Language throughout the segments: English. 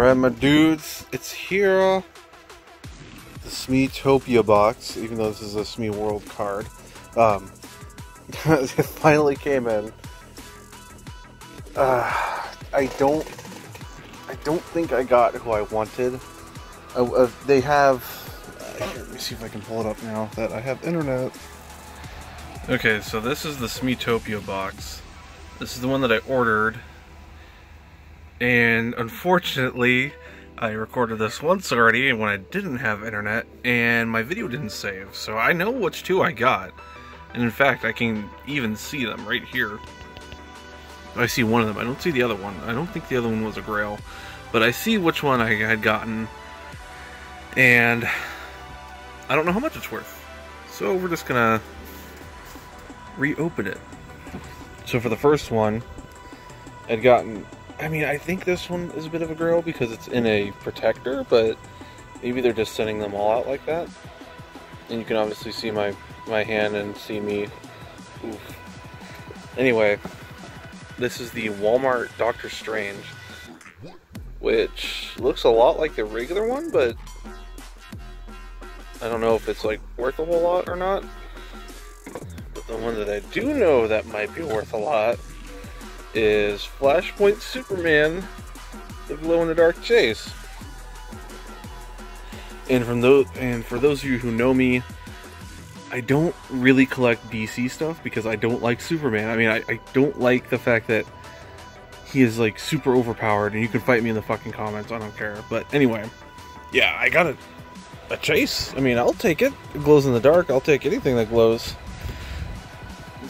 Alright, my dudes, it's here. The Smeyetopia box, even though this is a Smeye World card. Um, it finally came in. Uh, I don't, I don't think I got who I wanted. Uh, uh, they have. Uh, here, let me see if I can pull it up now that I have internet. Okay, so this is the Smeyetopia box. This is the one that I ordered. And unfortunately, I recorded this once already when I didn't have internet, and my video didn't save. So I know which two I got. And in fact, I can even see them right here. I see one of them. I don't see the other one. I don't think the other one was a grail. But I see which one I had gotten. And I don't know how much it's worth. So we're just gonna reopen it. So for the first one, I'd gotten. I mean, I think this one is a bit of a grail because it's in a protector, but maybe they're just sending them all out like that. And you can obviously see my my hand and see me. Oof. Anyway, this is the Walmart Doctor Strange, which looks a lot like the regular one, but I don't know if it's like worth a whole lot or not. But the one that I do know that might be worth a lot is Flashpoint Superman, the glow in the dark chase. And from those and for those of you who know me, I don't really collect DC stuff because I don't like Superman. I mean, I, I don't like the fact that he is like super overpowered and you can fight me in the fucking comments. I don't care. But anyway, yeah, I got a, a chase. I mean, I'll take it. It glows in the dark. I'll take anything that glows.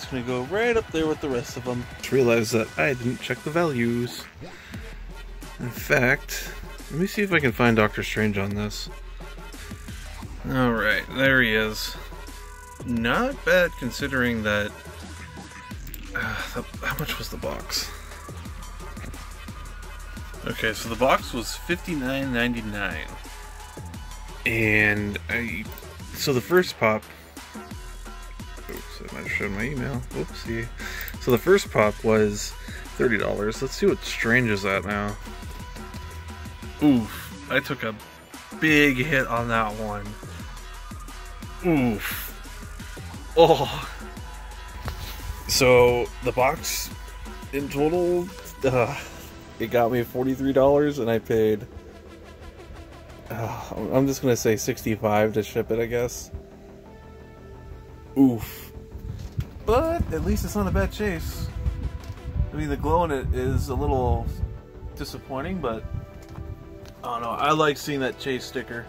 It's gonna go right up there with the rest of them. Just realized that I didn't check the values. In fact, let me see if I can find Doctor Strange on this. Alright, there he is not bad considering that. Uh, how much was the box? Okay, so the box was fifty nine ninety nine, and I. So the first pop. Showed my email. Whoopsie. So the first pop was thirty dollars. Let's see what Strange is at now. Oof! I took a big hit on that one. Oof. Oh. So the box in total, uh, it got me forty-three dollars, and I paid. Uh, I'm just gonna say sixty-five to ship it, I guess. Oof. But at least it's not a bad chase. I mean, the glow in it is a little disappointing, but I don't know. I like seeing that chase sticker.